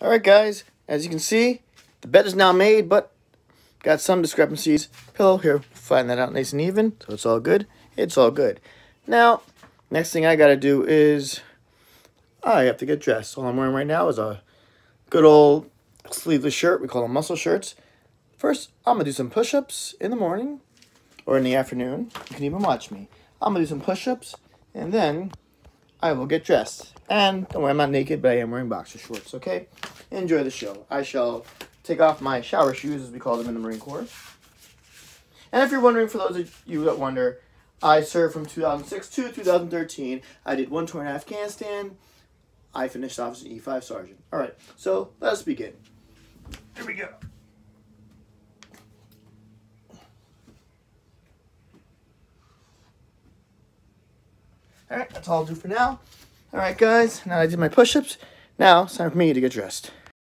All right, guys, as you can see, the bed is now made, but got some discrepancies. Pillow here, flatten that out nice and even, so it's all good. It's all good. Now, next thing I got to do is I have to get dressed. All I'm wearing right now is a good old sleeveless shirt. We call them muscle shirts. First, I'm going to do some push-ups in the morning or in the afternoon. You can even watch me. I'm going to do some push-ups, and then I will get dressed. And don't worry, I'm not naked, but I am wearing boxer shorts, okay? Enjoy the show. I shall take off my shower shoes, as we call them in the Marine Corps. And if you're wondering, for those of you that wonder, I served from 2006 to 2013. I did one tour in Afghanistan. I finished off as an E5 sergeant. All right, so let's begin. Here we go. All right, that's all I'll do for now. All right, guys, now I did my push-ups. Now it's time for me to get dressed.